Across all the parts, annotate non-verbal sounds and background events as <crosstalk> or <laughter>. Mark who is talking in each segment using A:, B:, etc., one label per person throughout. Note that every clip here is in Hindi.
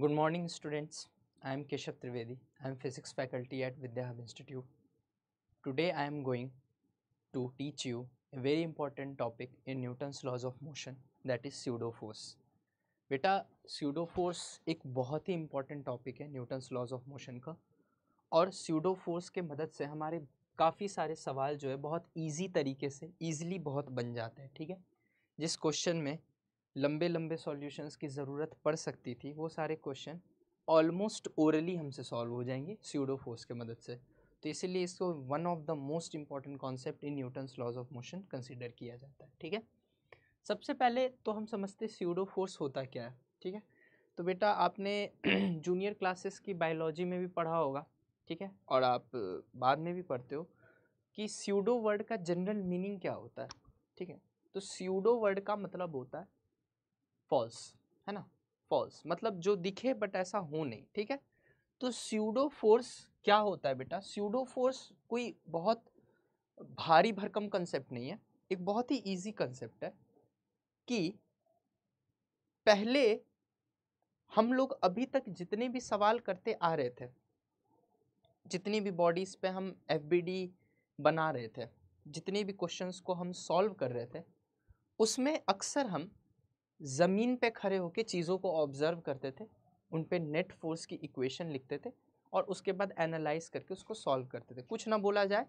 A: Good morning, students. I am Keshav Trivedi. I am physics faculty at Vidyahub Institute. Today, I am going to teach you a very important topic in Newton's laws of motion, that is pseudo force. बेटा स्यूडो फोर्स एक बहुत ही इंपॉर्टेंट टॉपिक है न्यूटन्स लॉज ऑफ़ मोशन का और स्यूडो फोर्स के मदद से हमारे काफ़ी सारे सवाल जो है बहुत इजी तरीके से इजीली बहुत बन जाते हैं ठीक है जिस क्वेश्चन में लंबे लंबे सॉल्यूशंस की ज़रूरत पड़ सकती थी, वो सारे क्वेश्चन ऑलमोस्ट ओरली हमसे सॉल्व हो जाएँगे स्यूडो फोर्स के मदद से। तो इसीलिए इसको one of the most important concept in Newton's laws of motion consider किया जाता है, ठीक है? सबसे पहले तो हम समझते स्यूडो फोर्स होता क्या है, ठीक है? तो बेटा आपने <clears throat> जूनियर क्लासेस की बायोलॉजी में भी पढ़ा होगा, ठीक है? और आप बाद में भी पढ़ते हो कि स्यूडो वर्ड का जनरल मीनिंग क्या होता है, ठीक है? तो स्यूडो वर्ड का मतलब होता है फॉल्स, है ना? फॉल्स मतलब जो दिखे बट ऐसा हो नहीं, ठीक है? तो स्यूडो फोर्स क्या होता है बेटा? स्यूडो फोर्स कोई बहुत भारी भरकम कंसेप्ट नहीं है। एक बहुत ही इजी कंसेप्ट है कि पहले हम लोग अभी तक जितने भी सवाल करते आ रहे थे, जितनी भी बॉडीज़ पे हम एफबीडी बना रहे थे, जितने भी क्वेश्चंस को हम सॉल्व कर रहे थे, उसमें अक्सर हम ज़मीन पे खड़े होकर चीज़ों को ऑब्ज़र्व करते थे, उन पे नेट फोर्स की इक्वेशन लिखते थे और उसके बाद एनालाइज करके उसको सॉल्व करते थे। कुछ ना बोला जाए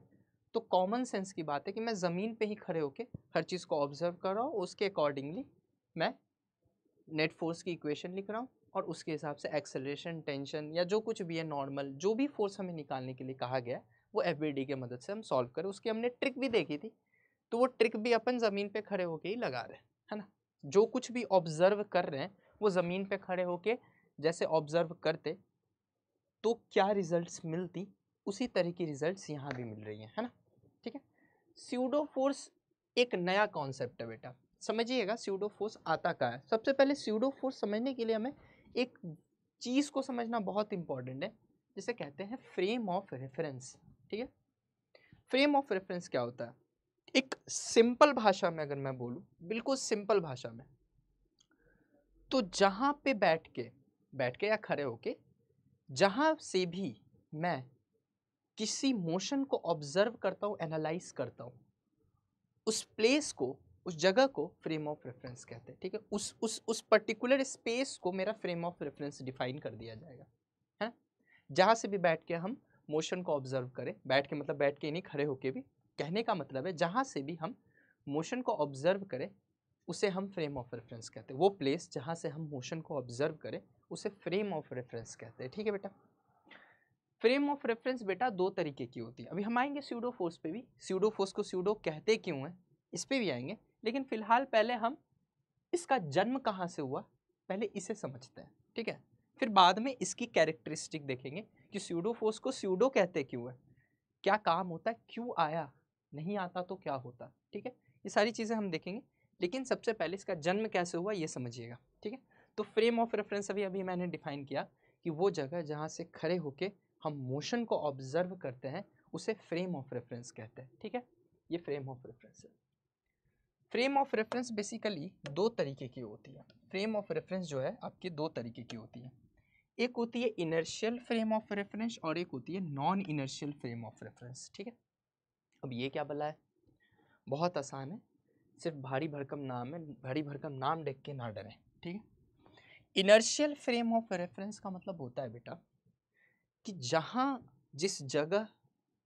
A: तो कॉमन सेंस की बात है कि मैं ज़मीन पे ही खड़े होके हर चीज़ को ऑब्ज़र्व कर रहा हूँ, उसके अकॉर्डिंगली मैं नेट फोर्स की इक्वेशन लिख रहा हूँ और उसके हिसाब से एक्सेलरेशन टेंशन या जो कुछ भी है नॉर्मल जो भी फोर्स हमें निकालने के लिए कहा गया वो एफ़ के मदद से हम सॉल्व करें। उसकी हमने ट्रिक भी देखी थी तो वो ट्रिक भी अपन ज़मीन पे खड़े होके ही लगा रहे हैं, है ना? जो कुछ भी ऑब्ज़र्व कर रहे हैं, वो ज़मीन पे खड़े होके जैसे ऑब्ज़र्व करते तो क्या रिजल्ट्स मिलती? उसी तरह की रिजल्ट्स यहाँ भी मिल रही हैं, है ना? ठीक है? स्यूडो फोर्स एक नया कॉन्सेप्ट है बेटा। समझिएगा स्यूडो फोर्स आता का है? सबसे पहले स्यूडो फोर्स समझने के लिए हमें एक चीज़ को समझना बहुत इंपॉर्टेंट है, जिसे कहते हैं फ्रेम ऑफ़ रेफरेंस ठीक है? फ्रेम ऑफ़ रेफरेंस क्या होता है? एक सिंपल भाषा में अगर मैं बोलूँ, बिल्कुल सिंपल भाषा में तो जहाँ पे बैठ के बैठ के या खड़े होके, जहाँ से भी मैं किसी मोशन को ऑब्ज़र्व करता हूँ एनालाइज करता हूँ, उस प्लेस को, उस जगह को फ्रेम ऑफ़ रेफरेंस कहते हैं, ठीक है? उस उस उस पर्टिकुलर स्पेस को मेरा फ्रेम ऑफ़ रेफरेंस डिफाइन कर दिया जाएगा, है? जहाँ से भी बैठ के हम मोशन को ऑब्ज़र्व करें, बैठ के मतलब बैठ के नहीं, खड़े होके भी कहने का मतलब है, जहाँ से भी हम मोशन को ऑब्ज़र्व करें, उसे हम फ्रेम ऑफ़ रेफरेंस कहते हैं। वो प्लेस जहाँ से हम मोशन को ऑब्ज़र्व करें, उसे फ्रेम ऑफ़ रेफरेंस कहते हैं। ठीक है बेटा? फ्रेम ऑफ़ रेफरेंस बेटा दो तरीके की होती है। अभी हम आएँगे स्यूडो फोर्स पे भी। स्यूडो फोर्स को स्यूडो कहते क्यों हैं? इस पर भी आएँगे। लेकिन फ़िलहाल पहले हम इसका जन्म कहाँ से हुआ, पहले इसे समझते हैं। ठीक है? फिर बाद में इसकी कैरेक्टरिस्टिक देखेंगे कि स्यूडो फोर्स को स्यूडो कहते क्यों है? क्या काम होता है? क्यों आया? नहीं आता तो क्या होता? ठीक है? ये सारी चीज़ें हम देखेंगे। लेकिन सबसे पहले इसका जन्म कैसे हुआ, ये समझिएगा। ठीक है? तो फ्रेम ऑफ़ रेफरेंस अभी अभी मैंने डिफाइन किया कि वो जगह जहाँ से खड़े होके हम मोशन को ऑब्ज़र्व करते हैं, उसे फ्रेम ऑफ़ रेफरेंस कहते हैं। ठीक है? ये फ्रेम ऑफ़ रेफरेंस है। फ्रेम ऑफ़ रेफरेंस बेसिकली दो तरीके की होती है। फ्रेम ऑफ़ रेफरेंस जो है, आपकी दो तरीके की होती है। एक होती है इनर्शियल फ्रेम ऑफ़ रेफरेंस और एक होती है non inertial frame of reference. ठीक है? अब ये क्या बला है? बहुत आसान है। सिर्फ़ भारी भरकम नाम है, भारी भरकम नाम देख के ना डरें, ठीक है? इनर्शियल फ्रेम ऑफ़ रेफरेंस का मतलब होता है बेटा, कि जहाँ जिस जगह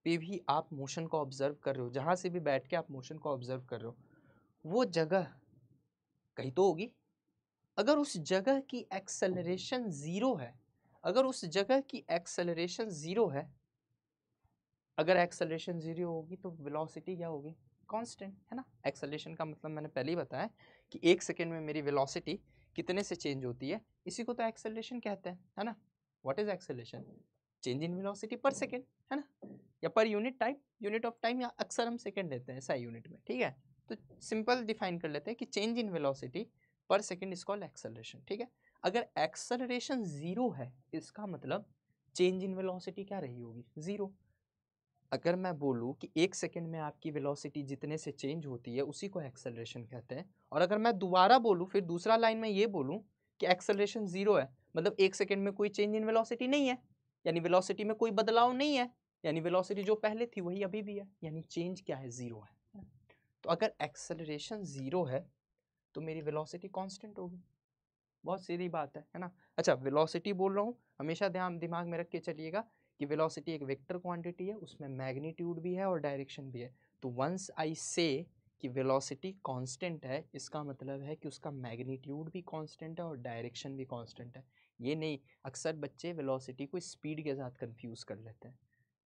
A: पे भी आप मोशन को ऑब्ज़र्व कर रहे हो, जहाँ से भी बैठ के आप मोशन को ऑब्ज़र्व कर रहे हो, वो जगह कहीं तो होगी। अगर उस जगह की एक्सेलरेशन ज़ीरो है, अगर उस जगह की एक्सेलरेशन ज़ीरो है अगर एक्सेलरेशन ज़ीरो होगी तो वेलोसिटी क्या होगी? कांस्टेंट, है ना? एक्सेलरेशन का मतलब मैंने पहले ही बताया कि एक सेकेंड में मेरी वेलोसिटी कितने से चेंज होती है। इसी को तो एक्सेलरेशन कहते हैं, है ना? What is acceleration change in velocity per second है ना? या per unit time unit of time या अक्सर हम सेकेंड लेते हैं ऐसा यूनिट में, ठीक है? तो सिंपल डिफाइन कर लेते हैं कि change in velocity per second is called acceleration ठीक है? अगर एक्सेलरेशन ज़ीरो है, इसका मतलब चेंज इन वेलोसिटी क्या रही होगी? ज़ीरो अगर मैं बोलूँ कि एक सेकेंड में आपकी वेलोसिटी जितने से चेंज होती है, उसी को एक्सेलरेशन कहते हैं। और अगर मैं दोबारा बोलूँ, फिर दूसरा लाइन में ये बोलूँ कि एक्सेलरेशन ज़ीरो है मतलब एक सेकेंड में कोई चेंज इन वेलोसिटी नहीं है, यानी वेलोसिटी में कोई बदलाव नहीं है, यानी वेलोसिटी जो पहले थी वही अभी भी है, यानी चेंज क्या है? ज़ीरो है। तो अगर एक्सेलरेशन ज़ीरो है तो मेरी वेलोसिटी कांस्टेंट होगी। बहुत सीधी बात है है ना? अच्छा वेलोसिटी बोल रहा हूँ, हमेशा ध्यान, दिमाग में रख के चलिएगा कि वेलोसिटी एक वेक्टर क्वांटिटी है, उसमें मैग्नीट्यूड भी है और डायरेक्शन भी है। तो वंस आई से कि वेलोसिटी कांस्टेंट है, इसका मतलब है कि उसका मैग्नीट्यूड भी कांस्टेंट है और डायरेक्शन भी कांस्टेंट है। ये नहीं, अक्सर बच्चे वेलोसिटी को स्पीड के साथ कंफ्यूज कर लेते हैं।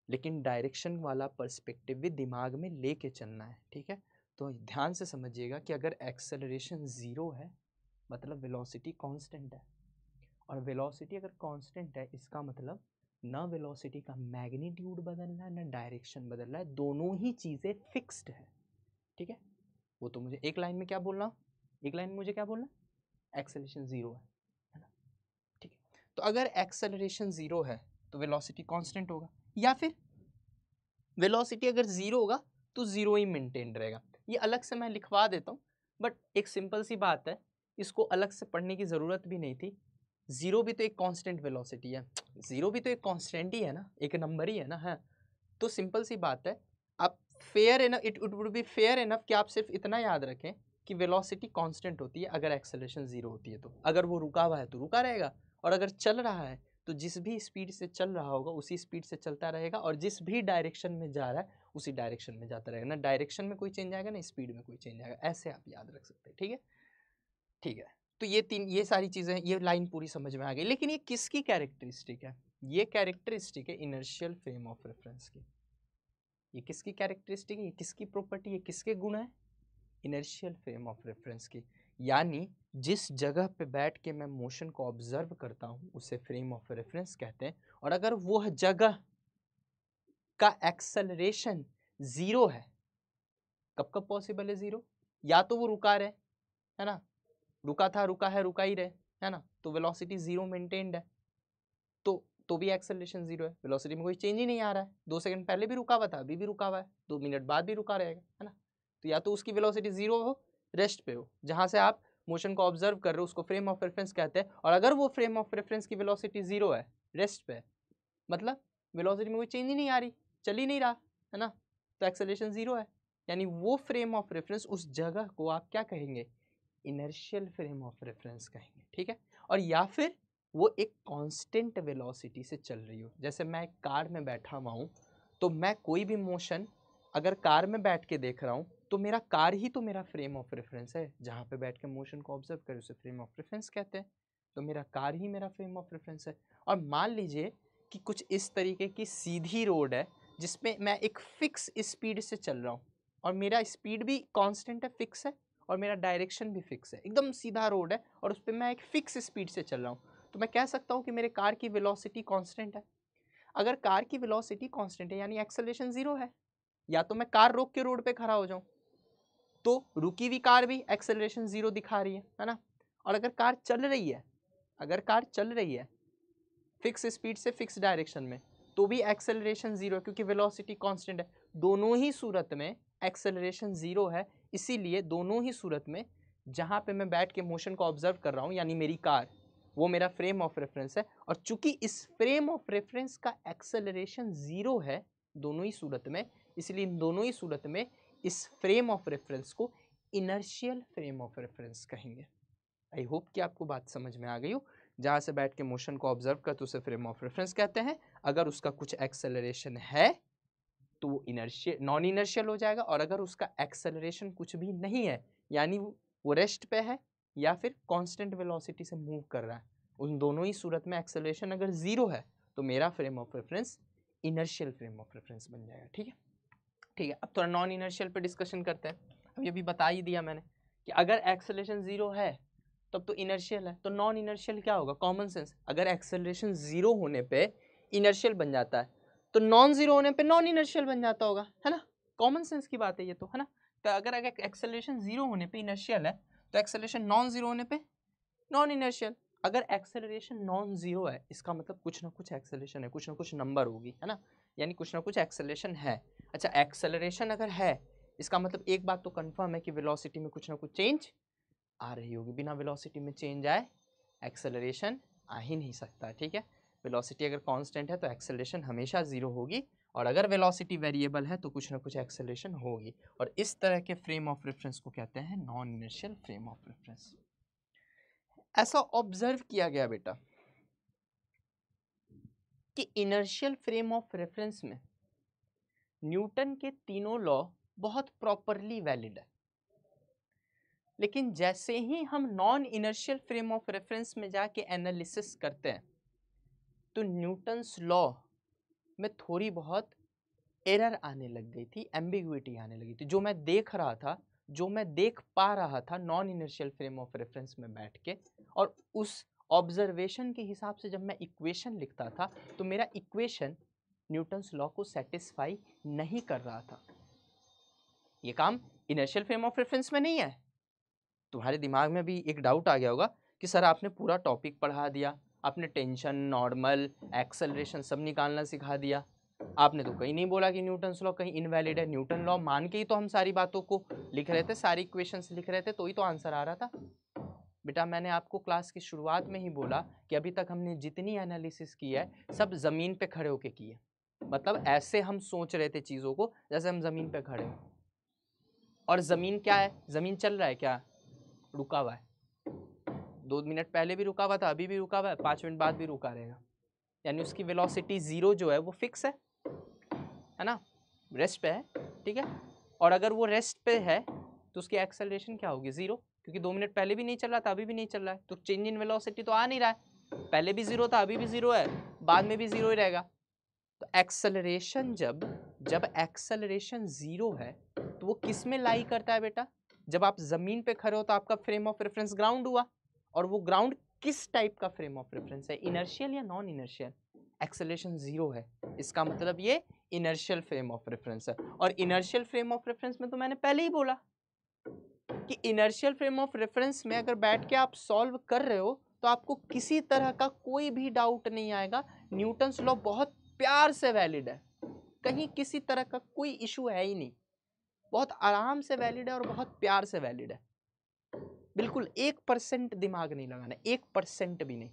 A: लेकिन डायरेक्शन वाला पर्सपेक्टिव भी दिमाग में लेके चलना है, ठीक है? तो ध्यान से समझिएगा कि अगर एक्सेलरेशन ज़ीरो है मतलब वेलोसिटी कांस्टेंट है, और वेलोसिटी अगर कांस्टेंट है, इसका मतलब ना वेलोसिटी का मैग्नीट्यूड बदल रहा है ना डायरेक्शन बदल रहा है दोनों ही चीज़ें फिक्स्ड है। ठीक है? वो तो मुझे एक लाइन में क्या बोलना एक लाइन में मुझे क्या बोलना एक्सेलरेशन ज़ीरो है है ना? ठीक है? तो अगर एक्सेलरेशन ज़ीरो है तो वेलोसिटी कांस्टेंट होगा। या फिर वेलोसिटी अगर ज़ीरो होगा तो ज़ीरो ही मेंटेन रहेगा। ये अलग से मैं लिखवा देता हूँ बट एक सिंपल सी बात है, इसको अलग से पढ़ने की ज़रूरत भी नहीं थी। ज़ीरो भी तो एक कांस्टेंट वेलोसिटी है। ज़ीरो भी तो एक कांस्टेंट ही है ना, एक नंबर ही है ना, है। हाँ। तो सिंपल सी बात है, आप fair enough it it would be fair enough कि आप सिर्फ़ इतना याद रखें कि वेलोसिटी कांस्टेंट होती है अगर एक्सेलरेशन ज़ीरो होती है तो। अगर वो रुका हुआ है तो रुका रहेगा, और अगर चल रहा है तो जिस भी स्पीड से चल रहा होगा, उसी स्पीड से चलता रहेगा, और जिस भी डायरेक्शन में जा रहा है, उसी डायरेक्शन में जाता रहेगा। ना डायरेक्शन में कोई चेंज आएगा, ना स्पीड में कोई चेंज आएगा, ऐसे आप याद रख सकते हैं, ठीक है? ठीक है। तो ये तीन, ये सारी चीज़ें, ये लाइन पूरी समझ में आ गई। लेकिन ये किसकी कैरेक्टरिस्टिक है? ये कैरेक्टरिस्टिक है इनर्शियल फ्रेम ऑफ़ रेफरेंस की। ये किसकी कैरेक्टरिस्टिक है? ये किसकी प्रॉपर्टी है? किसके गुण है? इनर्शियल फ्रेम ऑफ़ रेफरेंस की। यानी जिस जगह पे बैठ के मैं मोशन को ऑब्ज़र्व करता हूँ, उसे फ्रेम ऑफ़ रेफरेंस कहते हैं। और अगर वह जगह का एक्सलरेशन ज़ीरो है कब कब पॉसिबल है ज़ीरो या तो वो रुका रहे, है ना? रुका था, रुका है, रुका ही रहे, है ना? तो वेलोसिटी ज़ीरो मेंटेन्ड है। तो तो भी एक्सेलरेशन ज़ीरो है। वेलोसिटी में कोई चेंज ही नहीं आ रहा है। दो सेकंड पहले भी रुका हुआ था, अभी भी रुका हुआ है। दो मिनट बाद भी रुका रहेगा, है ना? तो या तो उसकी वेलोसिटी ज़ीरो हो रेस्ट पे हो, जहाँ से आप मोशन को ऑब्ज़र्व कर रहे हो, उसको फ्रेम ऑफ़ रेफरेंस कहते हैं। और अगर वो फ्रेम ऑफ़ रेफरेंस की वेलोसिटी ज़ीरो है रेस्ट पे मतलब वेलोसिटी में कोई चेंज ही नहीं आ रही, चल ही नहीं रहा, है ना? तो एक्सेलेशन ज़ीरो है। यानी वो फ्रेम ऑफ़ रेफरेंस उस जगह को आप क्या कहेंगे? इनर्शियल फ्रेम ऑफ़ रेफरेंस कहेंगे, ठीक है? और या फिर वो एक कांस्टेंट वेलोसिटी से चल रही हो। जैसे मैं एक कार में बैठा हुआ हूँ तो मैं कोई भी मोशन अगर कार में बैठ के देख रहा हूँ तो मेरा कार ही तो मेरा फ्रेम ऑफ़ रेफरेंस है। जहाँ पे बैठ के मोशन को ऑब्ज़र्व करें, उसे फ्रेम ऑफ़ रेफरेंस कहते हैं। तो मेरा कार ही मेरा फ्रेम ऑफ़ रेफरेंस है। और मान लीजिए कि कुछ इस तरीके की सीधी रोड है, जिसमें मैं एक फिक्स स्पीड से चल रहा हूँ, और मेरा स्पीड भी कांस्टेंट है, फिक्स है और मेरा डायरेक्शन भी फिक्स है। एकदम सीधा रोड है और उस पर मैं एक फिक्स स्पीड से चल रहा हूँ। तो मैं कह सकता हूँ कि मेरे कार की वेलोसिटी कांस्टेंट है। अगर कार की वेलोसिटी कांस्टेंट है, यानी एक्सेलेशन ज़ीरो है, या तो मैं कार रोक के रोड पे खड़ा हो जाऊँ तो रुकी हुई कार भी एक्सेलरेशन ज़ीरो दिखा रही है है ना? और अगर कार चल रही है, अगर कार चल रही है फिक्स स्पीड से फिक्स डायरेक्शन में तो भी एक्सेलरेशन ज़ीरो है, क्योंकि वेलोसिटी कांस्टेंट है। दोनों ही सूरत में एक्सेलरेशन ज़ीरो है इसीलिए दोनों ही सूरत में जहाँ पे मैं बैठ के मोशन को ऑब्ज़र्व कर रहा हूँ, यानी मेरी कार, वो मेरा फ्रेम ऑफ़ रेफरेंस है। और चूँकि इस फ्रेम ऑफ़ रेफरेंस का एक्सेलरेशन ज़ीरो है दोनों ही सूरत में, इसलिए इन दोनों ही सूरत में इस फ्रेम ऑफ़ रेफरेंस को इनर्शियल फ्रेम ऑफ़ रेफरेंस कहेंगे। आई होप कि आपको बात समझ में आ गई हो। जहाँ से बैठ के मोशन को ऑब्ज़र्व कर तो उसे फ्रेम ऑफ़ रेफरेंस कहते हैं। अगर उसका कुछ एक्सेलरेशन है तो वो इनर्शियल नॉन इनर्शियल हो जाएगा और अगर उसका एक्सेलरेशन कुछ भी नहीं है, यानी वो रेस्ट पे है या फिर कांस्टेंट वेलोसिटी से मूव कर रहा है, उन दोनों ही सूरत में एक्सेलरेशन अगर ज़ीरो है तो मेरा frame of reference inertial frame of reference बन जाएगा, ठीक है? ठीक है, अब थोड़ा नॉन इनर्शियल पे डिस्कशन करते हैं। अभी अभी बता ही दिया मैंने कि अगर एक्सेलरेशन ज़ीरो है, तब तो इनर्शियल है तो नॉन इनर्शियल क्या होगा? कॉमन सेंस अगर एक्सेलरेशन ज़ीरो होने पे इनर्शियल बन जाता है तो नॉन ज़ीरो होने पे नॉन इनर्शियल बन जाता होगा, है ना? कॉमन सेंस की बात है ये तो है ना? तो अगर अगर एक्सेलरेशन ज़ीरो होने पे इनर्शियल है तो एक्सेलरेशन नॉन ज़ीरो होने पे नॉन इनर्शियल अगर एक्सेलरेशन नॉन ज़ीरो है, इसका मतलब कुछ ना कुछ एक्सेलरेशन है, कुछ ना कुछ नंबर होगी, है ना? यानी कुछ ना कुछ एक्सेलरेशन है। अच्छा एक्सेलरेशन अगर है, इसका मतलब एक बात तो कंफर्म है कि वेलोसिटी में कुछ ना कुछ चेंज आ रही होगी। बिना वेलोसिटी में चेंज आए एक्सेलरेशन आ ही नहीं सकता, ठीक है? वेलोसिटी अगर कांस्टेंट है तो एक्सेलेशन हमेशा ज़ीरो होगी और अगर वेलोसिटी वेरिएबल है तो कुछ ना कुछ एक्सेलरेशन होगी। और इस तरह के फ्रेम ऑफ़ रेफरेंस को कहते हैं non inertial frame of reference. ऐसा ऑब्ज़र्व किया गया बेटा कि इनर्शियल फ्रेम ऑफ़ रेफरेंस में न्यूटन के तीनों लॉ बहुत प्रॉपरली वैलिड है। लेकिन जैसे ही हम non inertial frame of reference में जाके एनालिसिस करते हैं तो न्यूटन्स लॉ में थोड़ी बहुत एरर आने लग गई थी एम्बिग्विटी आने लगी थी। जो मैं देख रहा था, जो मैं देख पा रहा था non inertial frame of reference में बैठ के और उस ऑब्जर्वेशन के हिसाब से जब मैं इक्वेशन लिखता था तो मेरा इक्वेशन न्यूटन्स लॉ को सेटिस्फाई नहीं कर रहा था। ये काम इनर्शियल फ्रेम ऑफ़ रेफरेंस में नहीं है। तुम्हारे दिमाग में भी एक डाउट आ गया होगा कि सर आपने पूरा टॉपिक पढ़ा दिया आपने टेंशन, नॉर्मल, एक्सेलरेशन सब निकालना सिखा दिया। आपने तो कहीं नहीं बोला कि न्यूटन लॉ कहीं इनवैलिड है। न्यूटन लॉ मान के ही तो हम सारी बातों को लिख रहे थे, सारी इक्वेशंस लिख रहे थे तो ही तो आंसर आ रहा था। बेटा, मैंने आपको क्लास की शुरुआत में ही बोला कि अभी तक हमने जितनी एनालिसिस की है, सब ज़मीन पे खड़े होके की है। मतलब ऐसे हम सोच रहे थे चीज़ों को, जैसे हम ज़मीन पे खड़े और ज़मीन क्या है? ज़मीन चल रहा है क्या? रुका हुआ है। दो मिनट पहले भी रुका हुआ था, अभी भी रुका हुआ है, पाँच मिनट बाद भी रुका रहेगा। यानी उसकी वेलोसिटी ज़ीरो जो है वो फिक्स है है ना? रेस्ट पे है, ठीक है? और अगर वो रेस्ट पे है तो उसकी एक्सेलरेशन क्या होगी? ज़ीरो क्योंकि दो मिनट पहले भी नहीं चल रहा था, अभी भी नहीं चल रहा है। तो चेंज इन वेलोसिटी तो आ नहीं रहा है। पहले भी ज़ीरो था, अभी भी ज़ीरो है, बाद में भी ज़ीरो ही रहेगा। तो एक्सेलरेशन जब जब एक्सेलरेशन ज़ीरो है तो वो किसमें लाई करता है बेटा? जब आप ज़मीन पे खड़े हो तो आपका फ्रेम ऑफ़ रेफरेंस ग्राउंड हुआ। और वो ग्राउंड किस टाइप का फ्रेम ऑफ़ रेफरेंस है इनर्शियल या नॉन इनर्शियल एक्सेलेशन ज़ीरो है। इसका मतलब ये इनर्शियल फ्रेम ऑफ़ रेफरेंस है। और इनर्शियल फ्रेम ऑफ़ रेफरेंस में तो मैंने पहले ही बोला कि इनर्शियल फ्रेम ऑफ़ रेफरेंस में अगर बैठ के आप सॉल्व कर रहे हो तो आपको किसी तरह का कोई भी डाउट नहीं आएगा। न्यूटन्स लॉ बहुत प्यार से वैलिड है। कहीं किसी तरह का कोई इशू है ही नहीं। बहुत आराम से वैलिड है और बहुत प्यार से वैलिड है। बिल्कुल एक परसेंट दिमाग नहीं लगाना, एक परसेंट भी नहीं।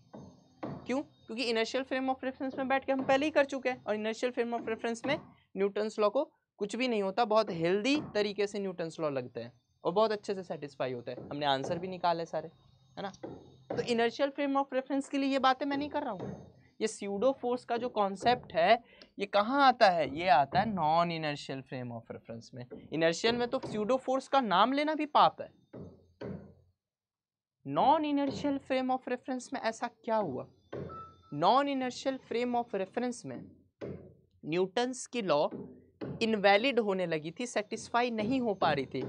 A: क्यों? क्योंकि इनर्शियल फ्रेम ऑफ़ रेफरेंस में बैठ के हम पहले ही कर चुके हैं और इनर्शियल फ्रेम ऑफ़ रेफरेंस में न्यूटन्स लॉ को कुछ भी नहीं होता, बहुत हेल्दी तरीके से न्यूटन्स लॉ लगते हैं और बहुत अच्छे से सेटिस्फाई होता है। हमने आंसर भी निकाले सारे, है ना? तो इनर्शियल फ्रेम ऑफ़ रेफरेंस के लिए ये बातें मैं नहीं कर रहा हूँ। ये स्यूडो फोर्स का जो कॉन्सेप्ट है, ये कहाँ आता है? ये आता है non inertial frame of reference में। इनर्शियल में तो स्यूडो फोर्स का नाम लेना भी पाप है। Non inertial frame of reference में ऐसा क्या हुआ? Non inertial frame of reference में न्यूटन्स की लॉ इनवैलिड होने लगी थी सेटिस्फाई नहीं हो पा रही थी।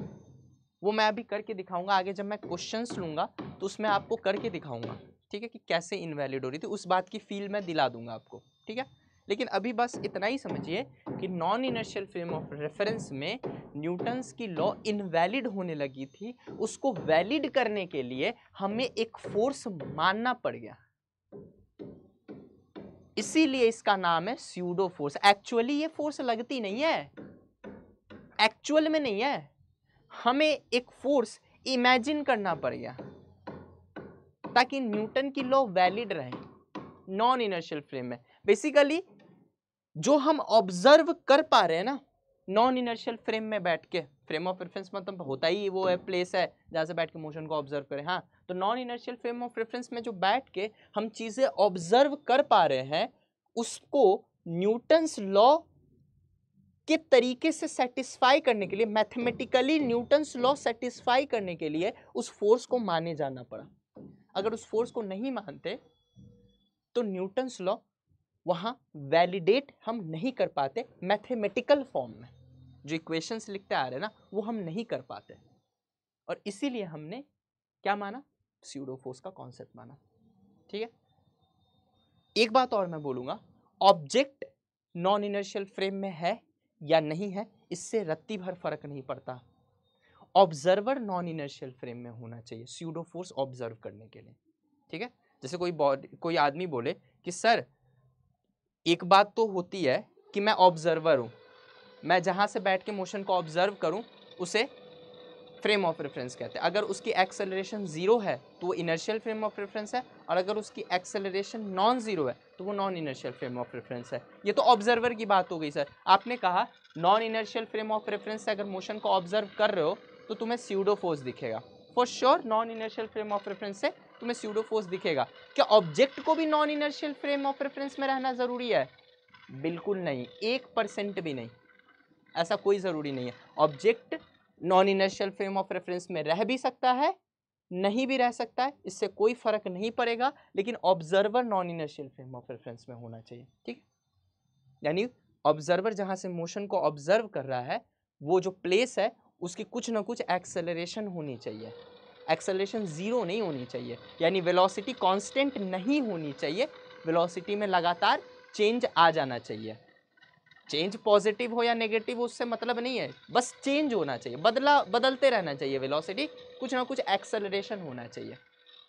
A: वो मैं अभी करके दिखाऊँगा, आगे जब मैं क्वेश्चंस लूँगा तो उसमें आपको करके दिखाऊँगा, ठीक है, कि कैसे इनवैलिड हो रही थी। उस बात की फील मैं दिला दूँगा आपको, ठीक है? लेकिन अभी बस इतना ही समझिए कि non inertial frame of reference में न्यूटन्स की लॉ इनवैलिड होने लगी थी। उसको वैलिड करने के लिए हमें एक फोर्स मानना पड़ गया। इसीलिए इसका नाम है स्यूडो फोर्स एक्चुअली ये फोर्स लगती नहीं है। एक्चुअल में नहीं है। हमें एक फोर्स इमेजिन करना पड़ गया। ताकि न्यूटन की लॉ वैलिड रहे। नॉन इनर्शियल फ्रेम में। बेसिकली जो हम ऑब्ज़र्व कर पा रहे हैं ना नॉन इनर्शियल फ्रेम में बैठ के फ्रेम ऑफ़ रेफरेंस मतलब होता ही वो है प्लेस है, जहाँ से बैठ के मोशन को ऑब्ज़र्व करें। हाँ तो non inertial frame of reference में जो बैठ के हम चीज़ें ऑब्ज़र्व कर पा रहे हैं, उसको न्यूटन्स लॉ के तरीके से सेटिस्फाई करने के लिए मैथमेटिकली न्यूटन्स लॉ सेटिस्फाई करने के लिए उस फोर्स को माने जाना पड़ा। अगर उस फोर्स को नहीं मानते तो न्यूटन्स लॉ वहाँ वैलिडेट हम नहीं कर पाते मैथमेटिकल फॉर्म में। जो इक्वेशंस लिखते आ रहे हैं ना, वो हम नहीं कर पाते। और इसीलिए हमने क्या माना? सीडोफोर्स का कॉन्सेप्ट माना। ठीक है? एक बात और मैं बोलूँगा ऑब्जेक्ट नॉन इनर्शियल फ्रेम में है या नहीं है, इससे रत्ती भर फ़र्क नहीं पड़ता। ऑब्जर्वर नॉन इनर्शियल फ्रेम में होना चाहिए सीडो फोर्स ऑब्ज़र्व करने के लिए। ठीक है? जैसे कोई बॉडी कोई आदमी बोले कि, सर एक बात तो होती है कि मैं ऑब्जर्वर हूँ। मैं जहाँ से बैठ के मोशन को ऑब्ज़र्व करूँ, उसे फ्रेम ऑफ़ रेफरेंस कहते हैं। अगर उसकी एक्सेलरेशन ज़ीरो है तो वो इनर्शियल फ्रेम ऑफ़ रेफरेंस है और अगर उसकी एक्सेलरेशन नॉन ज़ीरो है तो वो non inertial frame of reference है। ये तो ऑब्जर्वर की बात हो गई सर आपने कहा non inertial frame of reference से अगर मोशन को ऑब्ज़र्व कर रहे हो तो तुम्हें स्यूडो फोर्स दिखेगा। For sure non inertial frame of reference से तुम्हें स्यूडो फोर्स दिखेगा। क्या ऑब्जेक्ट को भी non inertial frame of reference में रहना ज़रूरी है? बिल्कुल नहीं। एक परसेंट भी नहीं। ऐसा कोई ज़रूरी नहीं है। Object non inertial frame of reference में रह भी सकता है, नहीं भी रह सकता है, इससे कोई फ़र्क नहीं पड़ेगा, लेकिन observer non inertial frame of reference में होना चाहिए। ठीक? यानी ऑब्जर्वर जहाँ से मोशन को ऑब्ज़र्व कर रहा है, वो जो प्लेस है, उसकी कुछ ना कुछ एक्सेलरेशन होनी चाहिए। एक्सेलरेशन ज़ीरो नहीं होनी चाहिए। यानी वेलोसिटी कांस्टेंट नहीं होनी चाहिए। वेलोसिटी में लगातार चेंज आ जाना चाहिए। चेंज पॉजिटिव हो या नेगेटिव उससे मतलब नहीं है। बस चेंज होना चाहिए। बदला, बदलते रहना चाहिए वेलोसिटी कुछ ना कुछ एक्सेलरेशन होना चाहिए।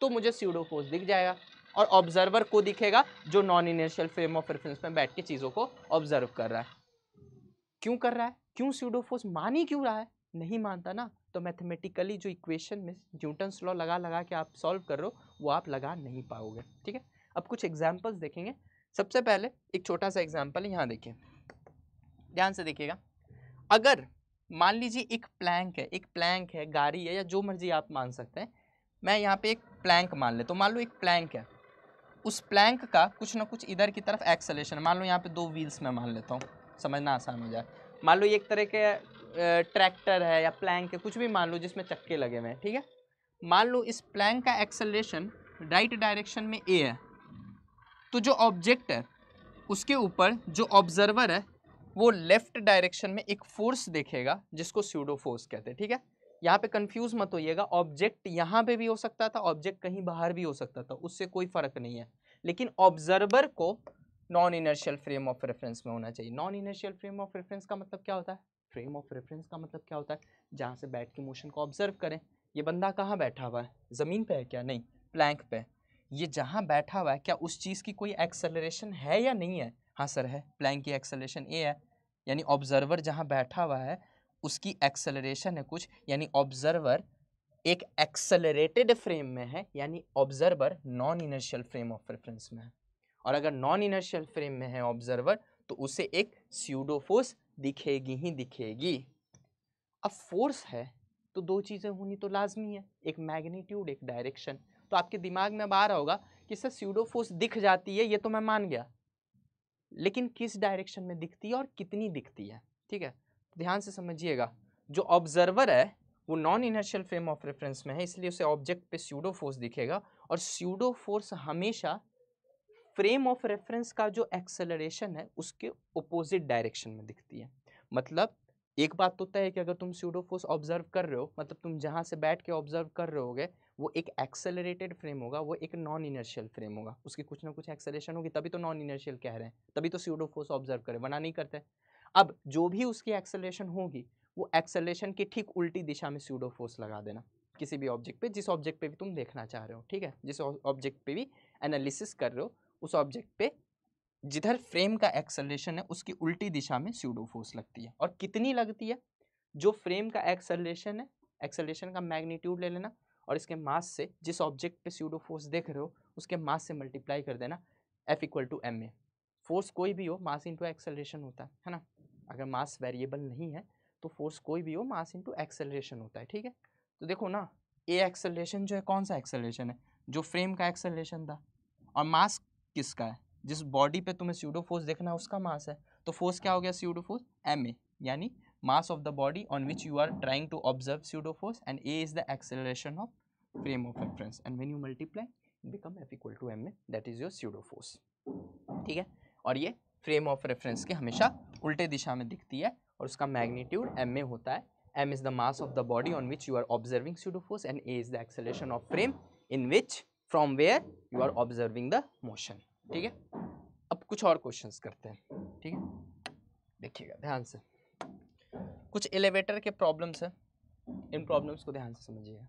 A: तो मुझे सीडो फोर्स दिख जाएगा और ऑब्जर्वर को दिखेगा जो non initial frame of reference में बैठ के चीज़ों को ऑब्ज़र्व कर रहा है। क्यों कर रहा है? क्यों सीडो फोर्स मान ही क्यों रहा है? नहीं मानता ना तो मैथमेटिकली जो इक्वेशन में न्यूटन्स लॉ लगा लगा के आप सॉल्व कर रहे हो, वो आप लगा नहीं पाओगे, ठीक है? अब कुछ एग्जाम्पल्स देखेंगे। सबसे पहले एक छोटा सा एग्ज़ाम्पल यहाँ देखिए। ध्यान से देखिएगा। अगर मान लीजिए एक प्लैंक है, एक प्लैंक है, गाड़ी है या जो मर्ज़ी आप मान सकते हैं, मैं यहाँ पे एक प्लैंक मान ले तो मान लो एक प्लैंक है। उस प्लैंक का कुछ ना कुछ इधर की तरफ़ एक्सलेशन मान लो यहाँ पे दो व्हील्स में मान लेता हूँ, समझना आसान हो जाए। मान लो ये एक तरह के ट्रैक्टर है या प्लैंक है, कुछ भी मान लो जिसमें चक्के लगे हुए हैं, ठीक है? मान लो इस प्लैंक का एक्सलेशन राइट डायरेक्शन में ए है तो जो ऑब्जेक्ट है, उसके ऊपर जो ऑब्जर्वर है, वो लेफ़्ट डायरेक्शन में एक फोर्स देखेगा, जिसको स्यूडो फोर्स कहते हैं, ठीक है? यहाँ पे कंफ्यूज मत होइएगा ऑब्जेक्ट यहाँ पे भी हो सकता था ऑब्जेक्ट कहीं बाहर भी हो सकता था, उससे कोई फ़र्क नहीं है। लेकिन ऑब्जर्वर को non inertial frame of reference में होना चाहिए। Non inertial frame of reference का मतलब क्या होता है? फ्रेम ऑफ़ रेफरेंस का मतलब क्या होता है? जहाँ से बैठ के मोशन को ऑब्ज़र्व करें, ये बंदा कहाँ बैठा हुआ है? ज़मीन पे है क्या? नहीं प्लैंक पे। ये जहाँ बैठा हुआ है, क्या उस चीज़ की कोई एक्सेलरेशन है या नहीं है? हाँ सर, है। प्लैंक की एक्सेलरेशन ए है। यानी ऑब्जर्वर जहाँ बैठा हुआ है, उसकी एक्सेलरेशन है कुछ। यानी ऑब्जर्वर एक एक्सेलरेटेड फ्रेम में है, यानी observer non inertial frame of reference में है। और अगर नॉन इनर्शियल फ्रेम में है ऑब्जर्वर तो उसे एक स्यूडो फोर्स दिखेगी ही दिखेगी। अब फोर्स है तो दो चीज़ें होनी तो लाजमी है, एक मैग्नीट्यूड एक डायरेक्शन तो आपके दिमाग में अब आ रहा होगा कि सर स्यूडो फोर्स दिख जाती है, ये तो मैं मान गया। लेकिन किस डायरेक्शन में दिखती है और कितनी दिखती है? ठीक है? ध्यान से समझिएगा। जो ऑब्जर्वर है, वो non inertial frame of reference में है, इसलिए उसे ऑब्जेक्ट पे स्यूडो फोर्स दिखेगा। और स्यूडो फोर्स हमेशा फ्रेम ऑफ़ रेफरेंस का जो एक्सेलरेशन है, उसके ओपोजिट डायरेक्शन में दिखती है। मतलब एक बात तो तय है कि अगर तुम स्यूडो फोर्स ऑब्ज़र्व कर रहे हो मतलब तुम जहाँ से बैठ के ऑब्ज़र्व कर रहे होगे, वो एक एक्सेलरेटेड फ्रेम होगा, वो एक नॉन इनर्शियल फ्रेम होगा। उसकी कुछ ना कुछ एक्सेलेशन होगी, तभी तो नॉन इनर्शियल कह रहे हैं, तभी तो स्यूडो फोर्स ऑब्ज़र्व करें वरना नहीं करते। अब जो भी उसकी एक्सेलेशन होगी, वो एक्सेलेशन की ठीक उल्टी दिशा में स्यूडो फोर्स लगा देना, किसी भी ऑब्जेक्ट पे, जिस ऑब्जेक्ट पे भी तुम देखना चाह रहे हो, ठीक है? जिस ऑब्जेक्ट पे भी एनालिसिस कर रहे हो उस ऑब्जेक्ट पे जिधर फ्रेम का एक्सलेशन है, उसकी उल्टी दिशा में स्यूडो फोर्स लगती है। और कितनी लगती है? जो फ्रेम का एक्सलेशन है एक्सेलेशन का मैग्नीट्यूड ले लेना और इसके मास से जिस ऑब्जेक्ट पे स्यूडो फोर्स देख रहे हो, उसके मास से मल्टीप्लाई कर देना F equal to M A force कोई भी हो मास इंटू एक्सेलरेशन होता है ना? अगर मास वेरिएबल नहीं है तो फोर्स कोई भी हो मास इंटू एक्सेलरेशन होता है, ठीक है? तो देखो ना ए एक्सेलरेशन जो है, कौन सा एक्सेलरेशन है? जो फ्रेम का एक्सेलरेशन था। और मास किसका है? जिस बॉडी पे तुम्हें स्यूडो फोर्स देखना है, उसका मास है। तो फोर्स क्या हो गया? स्यूडो फोर्स एम ए यानी mass of the body on which you are trying to observe pseudo force and A is the acceleration of frame of reference and when you multiply become F equal to M A that is your pseudo force ठीक है? और ये फ्रेम ऑफ़ रेफरेंस के हमेशा उल्टे दिशा में दिखती है, और उसका मैग्नीट्यूड एम ए होता है। M is the mass of the body on which you are observing pseudo force and A is the acceleration of frame in which from where you are observing the motion ठीक है? अब कुछ और क्वेश्चन करते हैं। ठीक है? देखिएगा ध्यान से। कुछ एलिवेटर के प्रॉब्लम्स हैं। इन प्रॉब्लम्स को ध्यान से समझिएगा।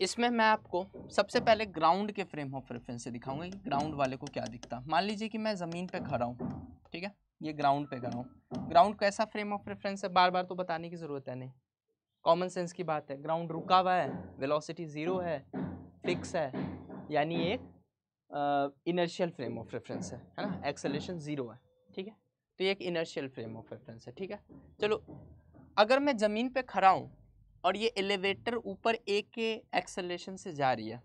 A: इसमें मैं आपको सबसे पहले ग्राउंड के फ्रेम ऑफ़ रेफरेंस से दिखाऊँगा कि ग्राउंड वाले को क्या दिखता। मान लीजिए कि मैं ज़मीन पे खड़ा हूँ। ठीक है? ये ग्राउंड पे खड़ा हूँ। ग्राउंड कैसा फ्रेम ऑफ़ रेफरेंस है बार बार तो बताने की ज़रूरत है नहीं। कॉमन सेंस की बात है। ग्राउंड रुका हुआ है वेलोसिटी ज़ीरो है। फिक्स है, यानी एक इनर्शियल फ्रेम ऑफ़ रेफरेंस है है ना? एक्सेलेशन ज़ीरो है, ठीक है? तो ये एक इनर्शियल फ्रेम ऑफ़ रेफरेंस है, ठीक है? चलो, अगर मैं ज़मीन पे खड़ा हूँ और ये एलिवेटर ऊपर एक के एक्सेलेशन से जा रही है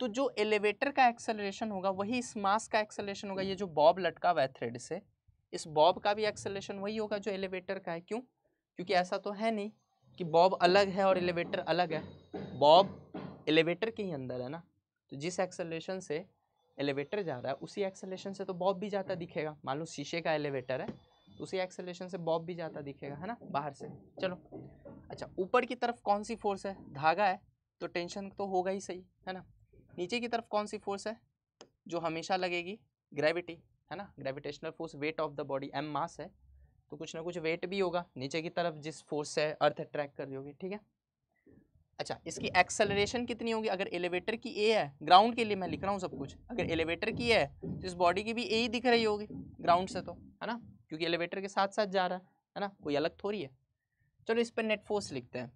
A: तो जो एलिवेटर का एक्सेलरेशन होगा, वही इस मास का एक्सेलरेशन होगा, ये जो बॉब लटका हुआ है थ्रेड से, इस बॉब का भी एक्सेलरेशन वही होगा जो एलिवेटर का है। क्यों? क्योंकि ऐसा तो है नहीं कि बॉब अलग है और एलिवेटर अलग है। बॉब एलिवेटर के ही अंदर है ना? तो जिस एक्सेलेशन से एलिवेटर जा रहा है, उसी एक्सेलेशन से तो बॉब भी जाता दिखेगा। मान लो शीशे का एलिवेटर है तो उसी एक्सेलेशन से बॉब भी जाता दिखेगा, है ना? बाहर से। चलो। अच्छा ऊपर की तरफ़ कौन सी फोर्स है? धागा है तो टेंशन तो होगा ही सही, है ना? नीचे की तरफ़ कौन सी फोर्स है, जो हमेशा लगेगी? ग्रेविटी है ना? Gravitational force weight of the body M mass है तो कुछ ना कुछ वेट भी होगा। नीचे की तरफ़ जिस फोर्स से अर्थ अट्रैक्ट कर रही होगी, ठीक है? अच्छा इसकी एक्सेलरेशन कितनी होगी? अगर एलिवेटर की ए है ग्राउंड के लिए मैं लिख रहा हूँ सब कुछ। अगर एलिवेटर की है तो इस बॉडी की भी ए ही दिख रही होगी ग्राउंड से तो है ना? क्योंकि एलिवेटर के साथ साथ जा रहा है है ना? कोई अलग थोड़ी है। चलो इस पर नेट फोर्स लिखते हैं।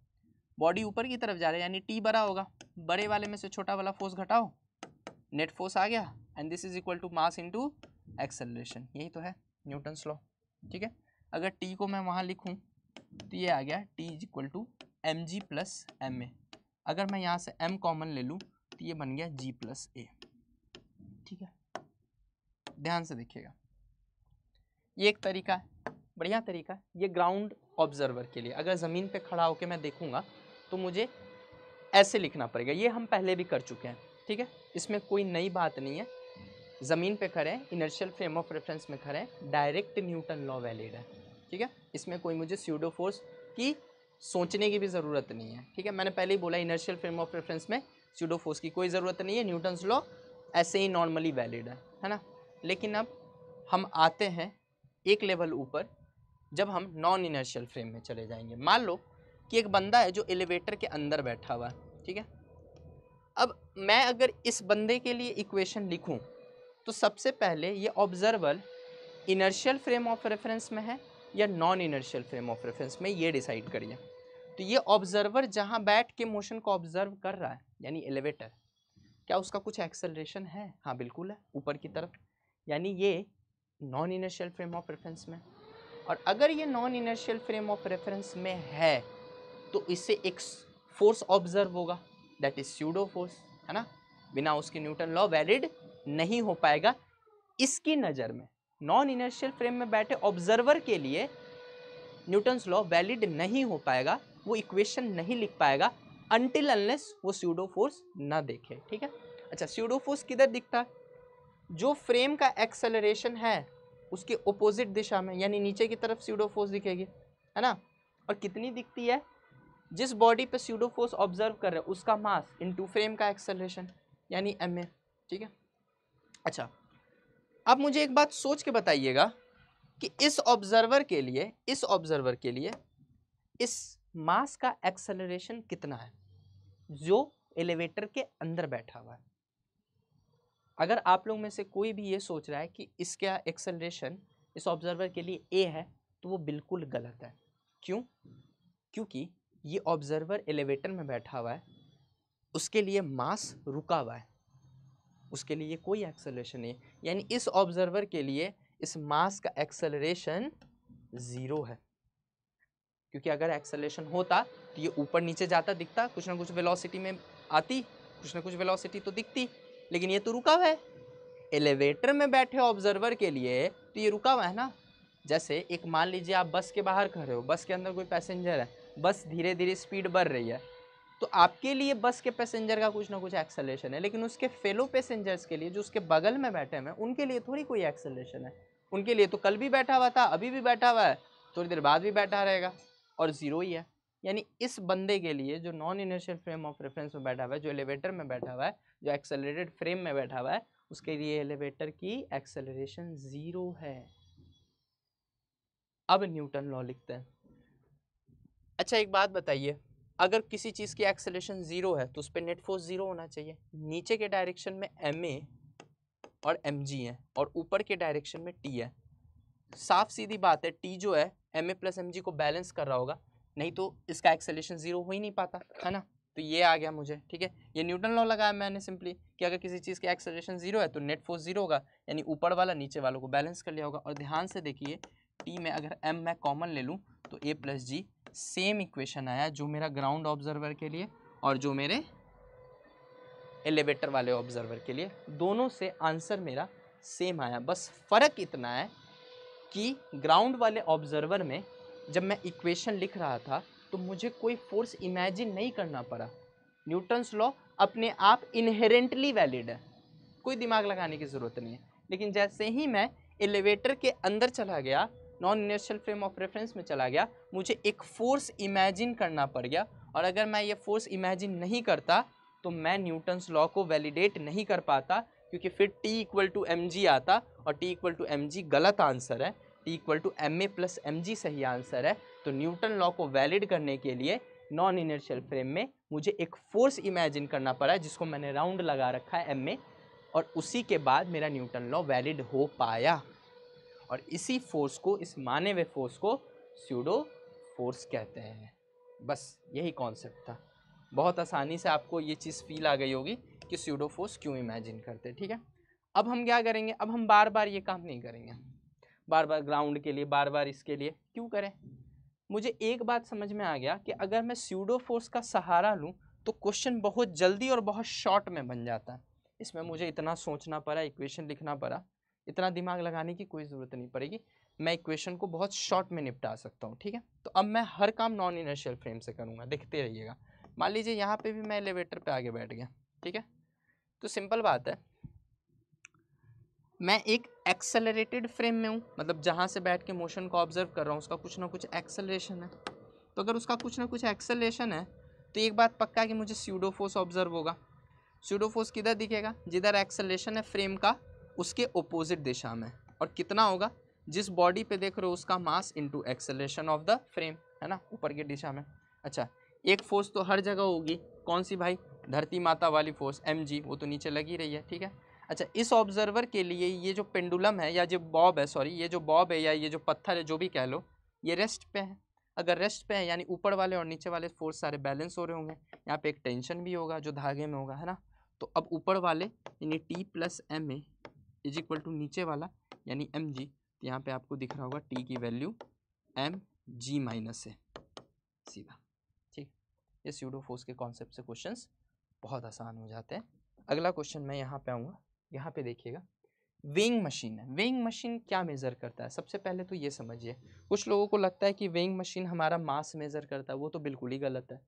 A: बॉडी ऊपर की तरफ़ जा रहा है, यानी टी बड़ा होगा। बड़े वाले में से छोटा वाला फोर्स घटाओ। नेट फोर्स आ गया and this is equal to mass into acceleration यही तो है न्यूटन स्लॉ ठीक है? अगर टी को मैं वहाँ लिखूँ तो ये आ गया T is equal to M G plus M A अगर मैं यहाँ से एम कॉमन ले लूँ तो ये बन गया जी प्लस ए ठीक है? ध्यान से देखिएगा। ये एक तरीका है, बढ़िया तरीका है। ये ग्राउंड ऑब्जर्वर के लिए। अगर ज़मीन पे खड़ा होकर मैं देखूँगा तो मुझे ऐसे लिखना पड़ेगा। ये हम पहले भी कर चुके हैं, ठीक है? इसमें कोई नई बात नहीं है। ज़मीन पे खड़े हैं इनर्शियल फ्रेम ऑफ़ रेफरेंस में खड़े हैं डायरेक्ट न्यूटन लॉ वैलिड है, ठीक है? इसमें कोई मुझे स्यूडो फोर्स की सोचने की भी ज़रूरत नहीं है। ठीक है? मैंने पहले ही बोला इनर्शियल फ्रेम ऑफ़ रेफरेंस में स्यूडो फोर्स की कोई ज़रूरत नहीं है न्यूटन्स लॉ ऐसे ही नॉर्मली वैलिड है है ना? लेकिन अब हम आते हैं एक लेवल ऊपर, जब हम नॉन इनर्शियल फ्रेम में चले जाएँगे। मान लो कि एक बंदा है जो एलिवेटर के अंदर बैठा हुआ है, ठीक है? अब मैं अगर इस बंदे के लिए इक्वेशन लिखूं तो सबसे पहले ये observer inertial frame of reference में है या non inertial frame of reference में? ये डिसाइड करिए। तो ये ऑब्जर्वर जहाँ बैठ के मोशन को ऑब्ज़र्व कर रहा है, यानी एलिवेटर क्या उसका कुछ एक्सेलरेशन है? हाँ बिल्कुल है, ऊपर की तरफ़। यानी ये non inertial frame of reference में। और अगर ये non inertial frame of reference में है तो इससे एक फोर्स ऑब्ज़र्व होगा दैट इज़ स्यूडो फोर्स है ना? बिना उसके न्यूटन लॉ वैलिड नहीं हो पाएगा। इसकी नज़र में नॉन इनर्शियल फ्रेम में बैठे ऑब्जर्वर के लिए न्यूटन्स लॉ वैलिड नहीं हो पाएगा। वो इक्वेशन नहीं लिख पाएगा अनटिल अनलेस वो स्यूडो फोर्स ना देखे, ठीक है? अच्छा स्यूडो फोर्स किधर दिखता? है जो फ्रेम का एक्सेलरेशन है, उसके ओपोजिट दिशा में, यानी नीचे की तरफ़ स्यूडो फोर्स दिखेगी, है ना? और कितनी दिखती है? जिस बॉडी पे स्यूडो फोर्स ऑब्ज़र्व कर रहे हैं, उसका मास इनटू फ्रेम का एक्सेलरेशन यानी एम ए ठीक है? अच्छा अब मुझे एक बात सोच के बताइएगा कि इस ऑब्जर्वर के लिए, इस ऑब्जर्वर के लिए, इस मास का एक्सेलरेशन कितना है? जो एलिवेटर के अंदर बैठा हुआ है। अगर आप लोग में से कोई भी ये सोच रहा है कि इसका एक्सेलरेशन इस ऑब्जर्वर के लिए ए है तो वो बिल्कुल गलत है। क्यों? क्योंकि ये ऑब्जर्वर एलिवेटर में बैठा हुआ है, उसके लिए मास रुका हुआ है। उसके लिए कोई एक्सेलरेशन नहीं है। यानी इस ऑब्जर्वर के लिए इस मास का एक्सेलरेशन ज़ीरो है। क्योंकि अगर एक्सेलरेशन होता तो ये ऊपर नीचे जाता, दिखता, कुछ ना कुछ वेलोसिटी में आती, कुछ ना कुछ वेलोसिटी तो दिखती, लेकिन ये तो रुका हुआ है। एलिवेटर में बैठे ऑब्जर्वर के लिए तो ये रुका हुआ है ना। जैसे एक मान लीजिए आप बस के बाहर खड़े हो, बस के अंदर कोई पैसेंजर है, बस धीरे धीरे स्पीड बढ़ रही है तो आपके लिए बस के पैसेंजर का कुछ ना कुछ एक्सेलेशन है, लेकिन उसके फेलो पैसेंजर्स के लिए, जो उसके बगल में बैठे हैं, उनके लिए थोड़ी कोई एक्सेलेशन है। उनके लिए तो कल भी बैठा हुआ था, अभी भी बैठा हुआ है, थोड़ी देर बाद भी बैठा रहेगा। और ज़ीरो ही है। यानी इस बंदे के लिए जो non inertial frame of reference में बैठा हुआ है, जो एलिवेटर में बैठा हुआ है, जो एक्सेलरेटेड फ्रेम में बैठा हुआ है, उसके लिए एलिवेटर की एक्सेलरेशन ज़ीरो है। अब न्यूटन लॉ लिखते हैं। अच्छा एक बात बताइए। अगर किसी चीज़ की एक्सेलेशन ज़ीरो है तो उस पर नेट फोर्स ज़ीरो होना चाहिए। नीचे के डायरेक्शन में एम ए और एम जी है, और ऊपर के डायरेक्शन में टी है। साफ़ सीधी बात है टी जो है M A plus M G को बैलेंस कर रहा होगा, नहीं तो इसका एक्सेलेशन ज़ीरो हो ही नहीं पाता, है ना? तो ये आ गया मुझे, ठीक है? ये न्यूटन लॉ लगाया मैंने सिंपली कि अगर किसी चीज़ की एक्सेलेशन ज़ीरो है तो नेट फोर्स ज़ीरो होगा, यानी ऊपर वाला नीचे वालों को बैलेंस कर लिया होगा। और ध्यान से देखिए टी में अगर एम मैं कॉमन ले लूँ तो A plus G same equation आया जो मेरा ग्राउंड ऑब्जर्वर के लिए और जो मेरे एलिवेटर वाले ऑब्जर्वर के लिए। दोनों से आंसर मेरा सेम आया, बस फ़र्क इतना है कि ग्राउंड वाले ऑब्जर्वर में जब मैं इक्वेशन लिख रहा था तो मुझे कोई फोर्स इमेजिन नहीं करना पड़ा। न्यूटन्स लॉ अपने आप इनहेरेंटली वैलिड है। कोई दिमाग लगाने की ज़रूरत नहीं है। लेकिन जैसे ही मैं एलिवेटर के अंदर चला गया non inertial frame of reference में चला गया, मुझे एक फोर्स इमेजिन करना पड़ गया। और अगर मैं ये फोर्स इमेजिन नहीं करता तो मैं न्यूटन्स लॉ को वैलिडेट नहीं कर पाता, क्योंकि फिर टी इक्वल टू एम आता और T equal to M G गलत आंसर है T equal to M A plus M G सही आंसर है तो न्यूटन लॉ को वैलिड करने के लिए नॉन इनर्शियल फ्रेम में मुझे एक फोर्स इमेजिन करना पड़ा है, जिसको मैंने राउंड लगा रखा है एम में और उसी के बाद मेरा न्यूटन लॉ वैलिड हो पाया। और इसी फोर्स को, इस माने हुए फोर्स को स्यूडो फोर्स कहते हैं। बस यही कॉन्सेप्ट था। बहुत आसानी से आपको ये चीज़ फील आ गई होगी कि स्यूडो फोर्स क्यों इमेजिन करते ठीक है? अब हम क्या करेंगे? अब हम बार बार ये काम नहीं करेंगे। बार बार ग्राउंड के लिए बार बार इसके लिए क्यों करें? मुझे एक बात समझ में आ गया कि अगर मैं स्यूडो फोर्स का सहारा लूँ तो क्वेश्चन बहुत जल्दी और बहुत शॉर्ट में बन जाता है। इसमें मुझे इतना सोचना पड़ा इक्वेशन लिखना पड़ा। इतना दिमाग लगाने की कोई ज़रूरत नहीं पड़ेगी। मैं इक्वेशन को बहुत शॉर्ट में निपटा सकता हूँ, ठीक है? तो अब मैं हर काम नॉन इनर्शियल फ्रेम से करूँगा, देखते रहिएगा। मान लीजिए यहाँ पे भी मैं एलिवेटर पे आगे बैठ गया, ठीक है? तो सिंपल बात है मैं एक एक्सेलरेटेड फ्रेम में हूँ मतलब जहाँ से बैठ के मोशन को ऑब्ज़र्व कर रहा हूँ, उसका कुछ ना कुछ एक्सेलरेशन है। तो अगर उसका कुछ ना कुछ एक्सेलरेशन है तो एक बात पक्का कि मुझे स्यूडोफोर्स ऑब्ज़र्व होगा। स्यूडोफोर्स किधर दिखेगा? जिधर एक्सेलरेशन है फ्रेम का, उसके ओपोजिट दिशा में। और कितना होगा? जिस बॉडी पे देख रहे हो, उसका mass into acceleration of the frame है ना? ऊपर की दिशा में। अच्छा एक फोर्स तो हर जगह होगी। कौन सी भाई? धरती माता वाली फोर्स एम वो तो नीचे लगी रही है, ठीक है? अच्छा इस ऑब्जर्वर के लिए ये जो पेंडुलम है या जो बॉब है सॉरी ये जो बॉब है या ये जो पत्थर है, जो भी कह लो, ये रेस्ट पे है। अगर रेस्ट पे है, यानी ऊपर वाले और नीचे वाले फोर्स सारे बैलेंस हो रहे होंगे, यहाँ पे एक टेंशन भी होगा जो धागे में होगा, है ना? तो अब ऊपर वाले, यानी T plus M A is equal to नीचे वाला, यानी एम जी तो यहाँ पे आपको दिख रहा होगा टी की वैल्यू एम जी माइनस है सीधा, ठीक? ये स्यूडो फोर्स के कॉन्सेप्ट से क्वेश्चंस बहुत आसान हो जाते हैं। अगला क्वेश्चन मैं यहाँ पे आऊँगा। यहाँ पे देखिएगा। वेइंग मशीन है। वेइंग मशीन क्या मेज़र करता है? सबसे पहले तो ये समझिए। कुछ लोगों को लगता है कि वेइंग मशीन हमारा मास मेज़र करता है, वो तो बिल्कुल ही गलत है।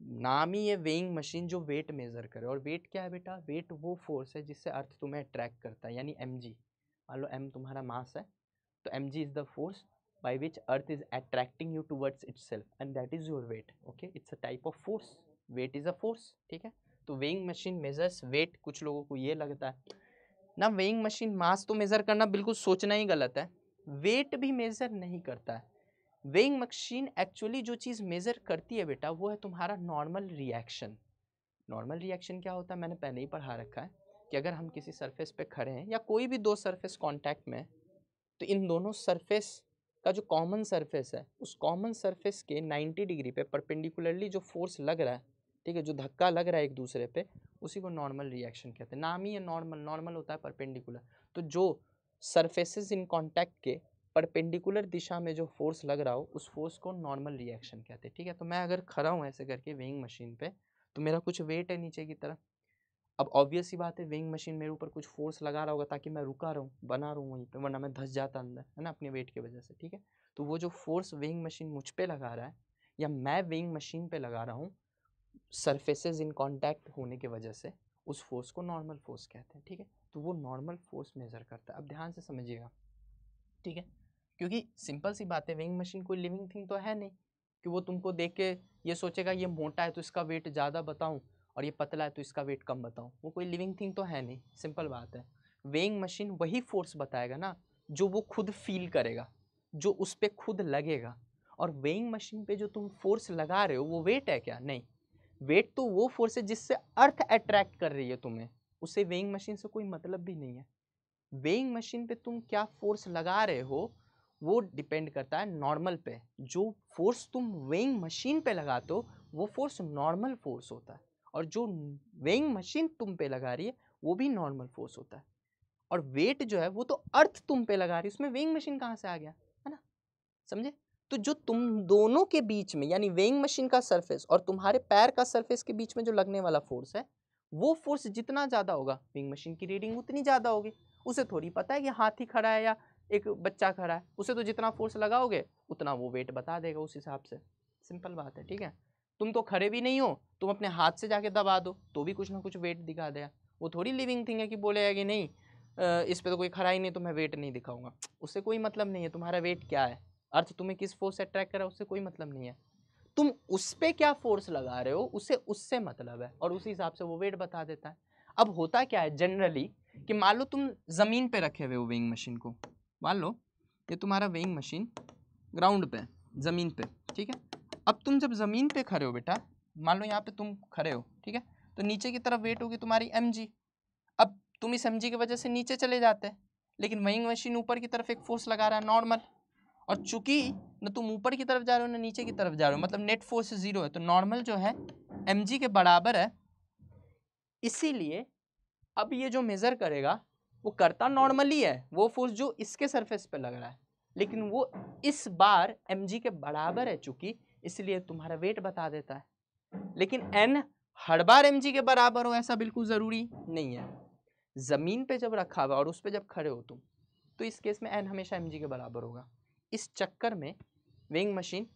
A: नाम ही ये वेइंग मशीन जो वेट मेज़र करे। और वेट क्या है बेटा? वेट वो फोर्स है जिससे अर्थ तुम्हें अट्रैक्ट करता है, यानी एम जी मान लो एम तुम्हारा मास है तो M G is the force which earth is attracting you towards itself and that is your weight okay it's a type of force weight is a force ठीक है? तो वेइंग मशीन मेजर्स वेट कुछ लोगों को ये लगता है। ना वेइंग मशीन मास तो मेज़र करना बिल्कुल सोचना ही गलत है। वेट भी मेज़र नहीं करता है। वेइंग मशीन एक्चुअली जो चीज़ मेज़र करती है बेटा, वो है तुम्हारा नॉर्मल रिएक्शन नॉर्मल रिएक्शन क्या होता है? मैंने पहले ही पढ़ा रखा है कि अगर हम किसी सरफेस पे खड़े हैं या कोई भी दो सरफेस कांटेक्ट में तो इन दोनों सरफेस का जो कॉमन सरफेस है, उस कॉमन सरफेस के 90 डिग्री पे परपेंडिकुलरली जो फोर्स लग रहा है ठीक है, जो धक्का लग रहा है एक दूसरे पे, उसी को नॉर्मल रिएक्शन कहते हैं। नाम ही है नॉर्मल नॉर्मल होता है परपेंडिकुलर तो जो सरफेसेस इन कॉन्टैक्ट के परपेंडिकुलर दिशा में जो फोर्स लग रहा हो, उस फोर्स को नॉर्मल रिएक्शन कहते हैं। ठीक है तो मैं अगर खड़ा हूँ ऐसे करके वेइंग मशीन पे तो मेरा कुछ वेट है नीचे की तरफ़। अब ऑब्वियस ही बात है वेइंग मशीन मेरे ऊपर कुछ फोर्स लगा रहा होगा ताकि मैं रुका रहूँ, बना रहूँ वहीं पे, वरना मैं धस जाता अंदर, है ना, अपने वेट की वजह से, ठीक है? तो वो जो फोर्स वेइंग मशीन मुझ पर लगा रहा है, या मैं वेइंग मशीन पे लगा रहा हूँ सरफेसेस इन कांटेक्ट होने की वजह से उस फोर्स को नॉर्मल फोर्स कहते हैं, ठीक है? तो वो नॉर्मल फोर्स मेज़र करता है। अब ध्यान से समझिएगा, ठीक है? क्योंकि सिंपल सी बात है वेइंग मशीन कोई लिविंग थिंग तो है नहीं कि वो तुमको देख के ये सोचेगा, ये मोटा है तो इसका वेट ज़्यादा बताऊँ और ये पतला है तो इसका वेट कम बताऊँ। वो कोई लिविंग थिंग तो है नहीं सिंपल बात है। वेइंग मशीन वही फोर्स बताएगा ना, जो वो खुद फील करेगा, जो उस पर खुद लगेगा। और वेइंग मशीन पे जो तुम फोर्स लगा रहे हो, वो वेट है क्या? नहीं। वेट तो वो फोर्स है जिससे अर्थ अट्रैक्ट कर रही है तुम्हें, उसे वेइंग मशीन से कोई मतलब भी नहीं है। वेइंग मशीन पे तुम क्या फोर्स लगा रहे हो, वो डिपेंड करता है नॉर्मल पे। जो फोर्स तुम वेइंग मशीन पे लगाते हो, वो फोर्स नॉर्मल फोर्स होता है। और जो वेइंग मशीन तुम पे लगा रही है, वो भी नॉर्मल फोर्स होता है। और वेट जो है, वो तो अर्थ तुम पे लगा रही है, उसमें वेइंग मशीन कहाँ से आ गया? है ना? समझे? तो जो तुम दोनों के बीच में, यानी वेइंग मशीन का सरफेस और तुम्हारे पैर का सरफेस के बीच में जो लगने वाला फोर्स है, वो फोर्स जितना ज़्यादा होगा वेइंग मशीन की रीडिंग उतनी ज़्यादा होगी। उसे थोड़ी पता है कि हाथी खड़ा है या एक बच्चा खड़ा है, उसे तो जितना फोर्स लगाओगे, उतना वो वेट बता देगा उस हिसाब से। सिंपल बात है, ठीक है? तुम तो खड़े भी नहीं हो, तुम अपने हाथ से जाके दबा दो तो भी कुछ ना कुछ वेट दिखा देगा। वो थोड़ी लिविंग थिंग है कि बोलेगा कि नहीं इस पर तो कोई खड़ा ही नहीं तो मैं वेट नहीं दिखाऊँगा। उससे कोई मतलब नहीं है, तुम्हारा वेट क्या है? अर्थ तुम्हें किस फोर्स से अट्रैक्ट करा, उससे कोई मतलब नहीं है। तुम उस पर क्या फोर्स लगा रहे हो, उसे उससे मतलब है, और उसी हिसाब से वो वेट बता देता है। अब होता क्या है जनरली कि मान लो तुम ज़मीन पे रखे हुए हो वेइंग मशीन को। मान लो, ये तुम्हारा वेइंग मशीन ग्राउंड पे ज़मीन पे, ठीक है? अब तुम जब ज़मीन पे खड़े हो बेटा, मान लो यहाँ पे तुम खड़े हो, ठीक है? तो नीचे की तरफ़ वेट होगी तुम्हारी एम अब तुम इस एम की वजह से नीचे चले जाते हैं, लेकिन वेइंग मशीन ऊपर की तरफ़ एक फोर्स लगा रहा है नॉर्मल और चूँकि न तुम ऊपर की तरफ़ जा रहे हो, ना नीचे की तरफ़ जा रहे हो मतलब नेट फोर्स ज़ीरो है तो नॉर्मल जो है एमजी के बराबर है। इसीलिए अब ये जो मेज़र करेगा, वो करता नॉर्मली है, वो फोर्स जो इसके सरफेस पे लग रहा है, लेकिन वो इस बार एमजी के बराबर है चूँकि, इसलिए तुम्हारा वेट बता देता है। लेकिन एन हर बार एम के बराबर हो, ऐसा बिल्कुल ज़रूरी नहीं है। ज़मीन पे जब रखा हुआ और उस पर जब खड़े हो तुम तो इस केस में एन हमेशा एम के बराबर होगा। इस चक्कर में वेइंग मशीन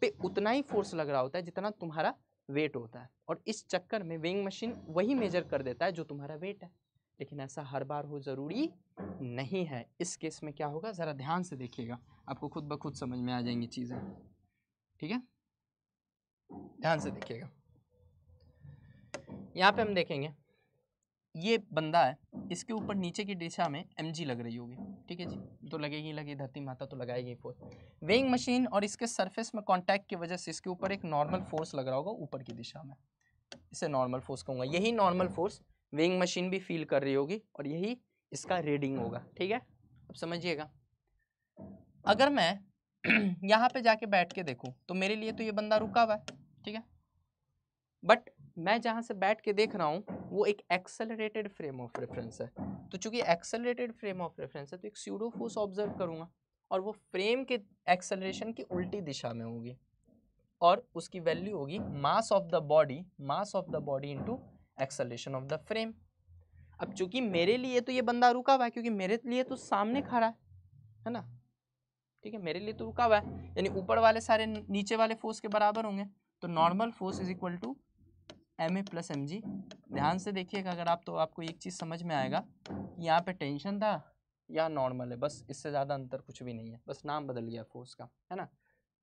A: पे उतना ही फोर्स लग रहा होता है जितना तुम्हारा वेट होता है। और इस चक्कर में वेइंग मशीन वही मेजर कर देता है जो तुम्हारा वेट है। लेकिन ऐसा हर बार हो ज़रूरी नहीं है। इस केस में क्या होगा? ज़रा ध्यान से देखिएगा। आपको खुद ब खुद समझ में आ जाएँगी चीज़ें। ठीक है? ध्यान से देखिएगा। यहाँ पे हम देखेंगे। ये बंदा है, इसके ऊपर नीचे की दिशा में एमजी लग रही होगी, ठीक है जी? तो लगेगी लगी धरती माता तो लगाएगी फोर्स वेइंग मशीन और इसके सरफेस में कांटेक्ट की वजह से इसके ऊपर एक नॉर्मल फोर्स लग रहा होगा ऊपर की दिशा में. इसे नॉर्मल फोर्स कहूँगा. यही नॉर्मल फोर्स वेइंग मशीन भी फील कर रही होगी और यही इसका रीडिंग होगा, ठीक है? अब समझिएगा। अगर मैं <clears throat> यहाँ पे जाके बैठ के देखूँ तो मेरे लिए तो ये बंदा रुका हुआ है, ठीक है? बट मैं जहाँ से बैठ के देख रहा हूँ, वो एक एक्सेलरेटेड फ्रेम ऑफ़ रेफरेंस है। तो चूँकि एक्सेलरेटेड फ्रेम ऑफ़ रेफरेंस है तो एक स्यूडो फोर्स ऑब्ज़र्व करूँगा और वो फ्रेम के एक्सेलरेशन की उल्टी दिशा में होगी और उसकी वैल्यू होगी mass of the body mass of the body into acceleration of the frame अब चूँकि मेरे लिए तो ये बंदा रुका हुआ है, क्योंकि मेरे लिए तो सामने खड़ा है है ना? ठीक है, मेरे लिए तो रुका हुआ है, यानी ऊपर वाले सारे नीचे वाले फोर्स के बराबर होंगे तो normal force is equal to M A plus M G ध्यान से देखिएगा अगर आप तो आपको एक चीज़ समझ में आएगा कि यहाँ पे टेंशन था या नॉर्मल है बस इससे ज़्यादा अंतर कुछ भी नहीं है बस नाम बदल गया फोर्स का है ना?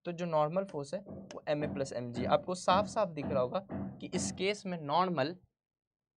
A: तो जो नॉर्मल फोर्स है वो M A plus M G आपको साफ़ साफ़ दिख रहा होगा कि इस केस में नॉर्मल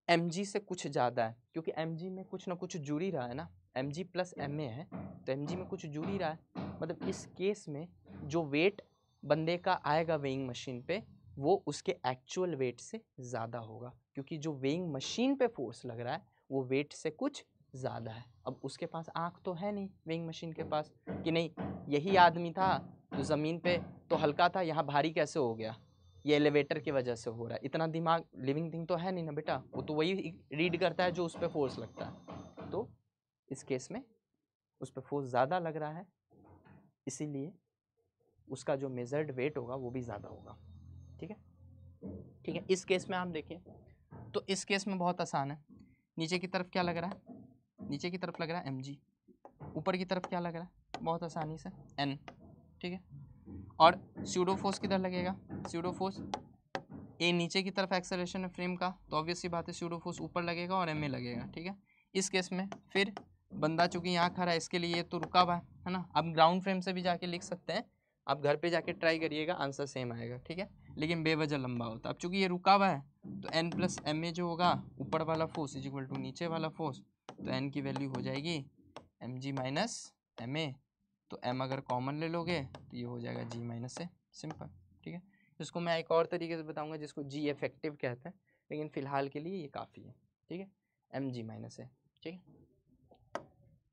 A: एम जी से कुछ ज़्यादा है क्योंकि एम जी में कुछ ना कुछ जुड़ी रहा है ना। M G plus M A है तो एम जी में कुछ जुड़ी रहा है। मतलब इस केस में जो वेट बंदे का आएगा वेइंग मशीन पे वो उसके एक्चुअल वेट से ज़्यादा होगा, क्योंकि जो वेइंग मशीन पे फोर्स लग रहा है, वो वेट से कुछ ज़्यादा है। अब उसके पास आँख तो है नहीं वेइंग मशीन के पास, कि नहीं, यही आदमी था तो ज़मीन पे तो हल्का था, यहाँ भारी कैसे हो गया? ये एलिवेटर की वजह से हो रहा है। इतना दिमाग लिविंग थिंग तो है नहीं ना बेटा? वो तो वही रीड करता है जो उस पर फोर्स लगता है। तो इस केस में उस पर फोर्स ज़्यादा लग रहा है, इसीलिए उसका जो मेजर्ड वेट होगा, वो भी ज़्यादा होगा। ठीक है? ठीक है, इस केस में आप देखिए। तो इस केस में बहुत आसान है। नीचे की तरफ़ क्या लग रहा है? नीचे की तरफ़ लग रहा है एम ऊपर की तरफ़ क्या लग रहा है? बहुत आसानी से एन ठीक है? और सीडोफोर्स किधर लगेगा? सीडोफोर्स ए नीचे की तरफ़ एक्सलेशन है फ्रेम का तो ऑब्वियसली बात है सीडोफोर्स ऊपर लगेगा और एम ए लगेगा, ठीक है? इस केस में फिर बंदा चूँकि यहाँ खड़ा है, इसके लिए तो रुका हुआ है है ना? आप ग्राउंड फ्रेम से भी जाके लिख सकते हैं। आप घर पे जाके ट्राई करिएगा आंसर सेम आएगा, ठीक है? लेकिन बेवजह लंबा होता अब चूँकि ये रुका हुआ है तो एन प्लस एम ए जो होगा, ऊपर वाला फोर्स इज़ इक्वल टू नीचे वाला फोर्स तो एन की वैल्यू हो जाएगी M G minus M A तो एम अगर कॉमन ले लोगे तो ये हो जाएगा जी माइनस ए सिंपल ठीक है? इसको मैं एक और तरीके से बताऊँगा, जिसको जी इफ़ेक्टिव कहते हैं, लेकिन फ़िलहाल के लिए ये काफ़ी है, ठीक है? एम जी माइनस ए ठीक है?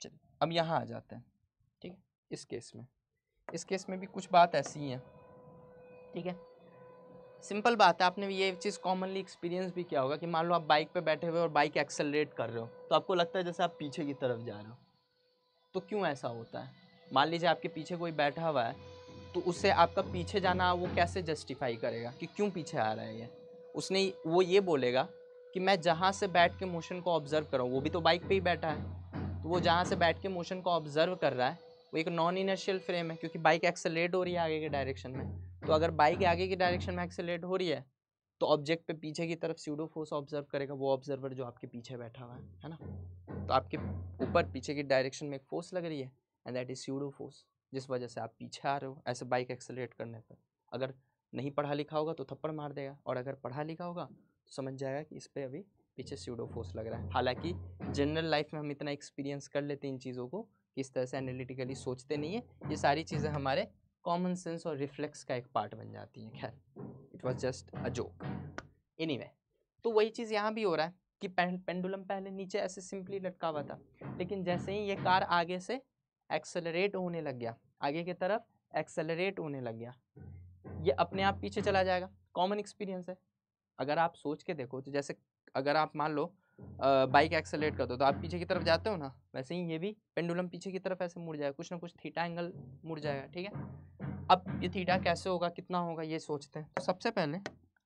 A: चलिए, अब यहाँ आ जाते हैं, ठीक है? इस केस में, इस केस में भी कुछ बात ऐसी ही है, ठीक है? सिंपल बात है, आपने ये चीज़ कॉमनली एक्सपीरियंस भी किया होगा कि मान लो आप बाइक पे बैठे हुए और बाइक एक्सेलरेट कर रहे हो तो आपको लगता है जैसे आप पीछे की तरफ़ जा रहे हो। तो क्यों ऐसा होता है? मान लीजिए आपके पीछे कोई बैठा हुआ है तो उससे आपका पीछे जाना वो कैसे जस्टिफाई करेगा कि क्यों पीछे आ रहा है ये? उसने वो ये बोलेगा कि मैं जहाँ से बैठ के मोशन को ऑब्ज़र्व कर रहा हूँ, वो भी तो बाइक पे ही बैठा है। तो वो जहाँ से बैठ के मोशन को ऑब्ज़र्व कर रहा है, वो एक नॉन इनर्शियल फ्रेम है, क्योंकि बाइक एक्सेलेट हो रही है आगे के डायरेक्शन में। तो अगर बाइक आगे की डायरेक्शन में एक्सेलेट हो रही है तो ऑब्जेक्ट पे पीछे की तरफ़ सीडो फोर्स ऑब्ज़र्व करेगा, वो ऑब्जर्वर जो आपके पीछे बैठा हुआ है है ना? तो आपके ऊपर पीछे की डायरेक्शन में एक फोर्स लग रही है and that is pseudo force जिस वजह से आप पीछे आ रहे हो, ऐसे बाइक एक्सेलेट करने पर। अगर नहीं पढ़ा लिखा होगा तो थप्पड़ मार देगा, और अगर पढ़ा लिखा होगा तो समझ जाएगा कि इस पर अभी पीछे सीडो फोर्स लग रहा है। हालाँकि जनरल लाइफ में हम इतना एक्सपीरियंस कर लेते हैं इन चीज़ों को किस तरह से एनालिटिकली सोचते नहीं है, ये सारी चीज़ें हमारे कॉमन सेंस और रिफ्लेक्स का एक पार्ट बन जाती हैं, खैर it was just a joke any तो वही चीज़ यहाँ भी हो रहा है कि पेंडुलम पहले नीचे ऐसे सिंपली लटका हुआ था, लेकिन जैसे ही ये कार आगे से एक्सेलरेट होने लग गया, आगे की तरफ़ एक्सेलरेट होने लग गया, ये अपने आप पीछे चला जाएगा। कॉमन एक्सपीरियंस है। अगर आप सोच के देखो तो जैसे अगर आप मान लो बाइक एक्सेलेट कर दो तो आप पीछे की तरफ़ जाते हो ना, वैसे ही ये भी पेंडुलम पीछे की तरफ़ ऐसे मुड़ जाएगा, कुछ ना कुछ थीटा एंगल मुड़ जाएगा, ठीक है? अब ये थीटा कैसे होगा, कितना होगा, ये सोचते हैं। तो सबसे पहले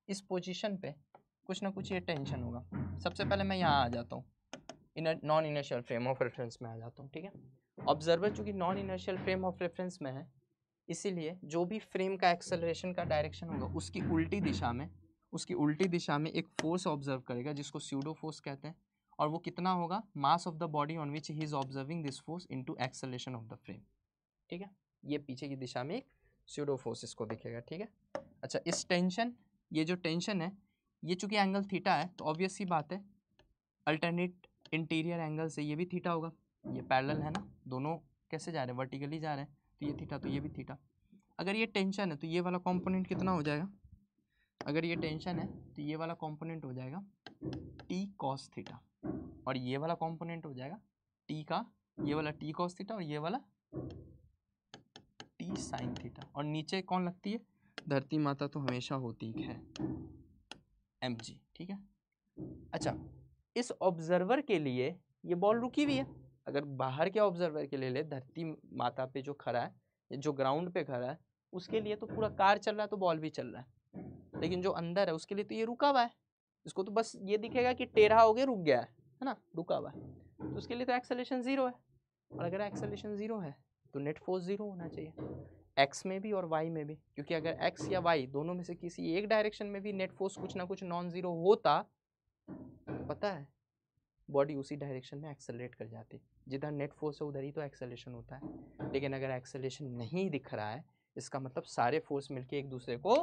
A: इस पोजीशन पे कुछ ना कुछ ये टेंशन होगा। सबसे पहले मैं यहाँ आ जाता हूँ। इन non inertial frame of reference में आ जाता हूँ, ठीक है? ऑब्जर्वर चूँकि non inertial frame of reference में है, इसीलिए जो भी फ्रेम का एक्सेलरेशन का डायरेक्शन होगा, उसकी उल्टी दिशा में, उसकी उल्टी दिशा में एक फोर्स ऑब्ज़र्व करेगा, जिसको स्यूडो फोर्स कहते हैं। और वो कितना होगा? Mass of the body on which he is observing this force into acceleration of the frame ठीक है? ये पीछे की दिशा में एक स्यूडो इसको दिखेगा, ठीक है? अच्छा इस टेंशन ये जो टेंशन है, ये चूँकि एंगल थीटा है तो ऑब्वियस सी बात है अल्टरनेट इंटीरियर एंगल से ये भी थीटा होगा। ये पैरेलल है ना, दोनों कैसे जा रहे हैं? वर्टिकली जा रहे हैं तो ये थीटा तो ये भी थीटा अगर ये टेंशन है तो ये वाला कंपोनेंट कितना हो जाएगा? अगर ये टेंशन है तो ये वाला कंपोनेंट हो जाएगा टी कॉस थीटा और ये वाला कंपोनेंट हो जाएगा टी का, ये वाला टी कॉस थीटा और ये वाला टी साइन थीटा और नीचे कौन लगती है? धरती माता तो हमेशा होती है एम जी ठीक है? अच्छा इस ऑब्जर्वर के लिए ये बॉल रुकी हुई है। अगर बाहर के ऑब्जर्वर के लिए ले, धरती माता पे जो खड़ा है, जो ग्राउंड पे खड़ा है, उसके लिए तो पूरा कार चल रहा है तो बॉल भी चल रहा है। लेकिन जो अंदर है, उसके लिए तो ये रुका हुआ है। इसको तो बस ये दिखेगा कि टेढ़ा हो गया रुक गया है है ना? रुका हुआ है। तो उसके लिए तो एक्सेलेशन ज़ीरो है। और अगर एक्सेलेशन ज़ीरो है तो नेट फोर्स ज़ीरो होना चाहिए। एक्स में भी और वाई में भी, क्योंकि अगर एक्स या वाई दोनों में से किसी एक डायरेक्शन में भी नेट फोर्स कुछ ना कुछ नॉन ज़ीरो होता, पता है? बॉडी उसी डायरेक्शन में एक्सेलरेट कर जाती जिधर नेट फोर्स है, उधर ही तो एक्सेलेशन होता है। लेकिन अगर एक्सेलेशन नहीं दिख रहा है, इसका मतलब सारे फोर्स मिलके एक दूसरे को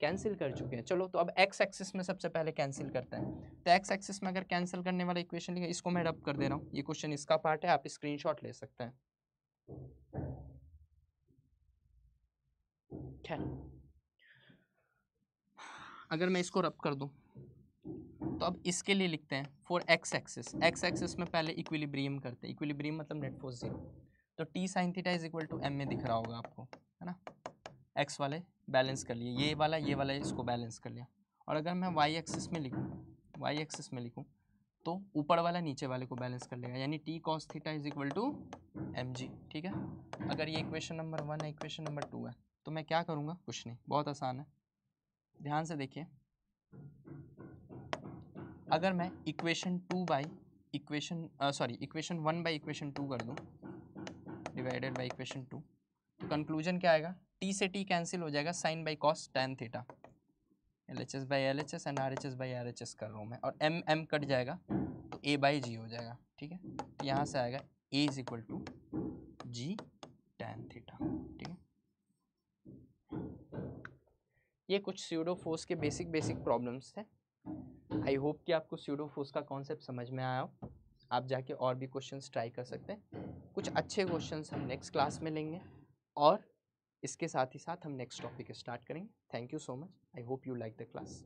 A: कैंसिल कर चुके हैं। चलो तो अब एक्स एक्सिस में सबसे पहले कैंसिल करते हैं। तो एक्स एक्सिस में अगर कैंसिल करने वाला इक्वेशन लिखा, इसको मैं रब कर दे रहा हूँ। ये क्वेश्चन इसका पार्ट है, आप स्क्रीनशॉट ले सकते हैं। अगर मैं इसको रब कर दूँ तो अब इसके लिए लिखते हैं for x axis x axis में पहले इक्विलिब्रियम करते हैं। इक्विलिब्रियम मतलब नेट फोर्स ज़ीरो तो T sine theta is equal to m में दिख रहा होगा आपको, है ना? एक्स वाले बैलेंस कर लिए। ये वाला ये वाला इसको बैलेंस कर लिया। और अगर मैं वाई एक्सिस में लिखूँ वाई एक्सिस में लिखूँ तो ऊपर वाला नीचे वाले को बैलेंस कर लेगा। यानी T cos theta is equal to m g ठीक है? अगर ये इक्वेशन नंबर वन है इक्वेशन नंबर टू है तो मैं क्या करूँगा? कुछ नहीं, बहुत आसान है। ध्यान से देखिए। अगर मैं equation two by equation sorry, equation one by equation two कर दूँ, डिवाइडेड बाई इक्वेशन टू तो कंक्लूजन क्या आएगा? टी से टी कैंसिल हो जाएगा sine by cos tan theta. L H S by L H S and R H S by R H S कर रहा हूँ मैं, और एम एम कट जाएगा तो ए बाई जी हो जाएगा, ठीक है? तो यहाँ से आएगा a is equal to g tan theta ठीक है ये कुछ स्यूडो के बेसिक बेसिक प्रॉब्लम्स थे आई होप कि आपको स्यूडो का कॉन्सेप्ट समझ में आया हो। आप जाके और भी क्वेश्चंस ट्राई कर सकते हैं। कुछ अच्छे क्वेश्चंस हम नेक्स्ट क्लास में लेंगे और इसके साथ ही साथ हम नेक्स्ट टॉपिक स्टार्ट करेंगे। Thank you so much I hope you like the class